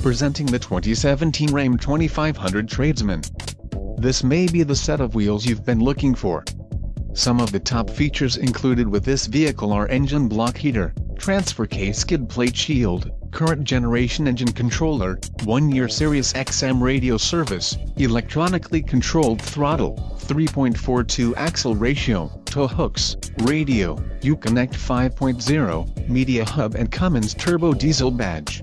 Presenting the 2017 Ram 2500 Tradesman. This may be the set of wheels you've been looking for. Some of the top features included with this vehicle are engine block heater, transfer case skid plate shield, current generation engine controller, 1-year Sirius XM radio service, electronically controlled throttle, 3.42 axle ratio, tow hooks, radio, Uconnect 5.0, media hub and Cummins turbo diesel badge.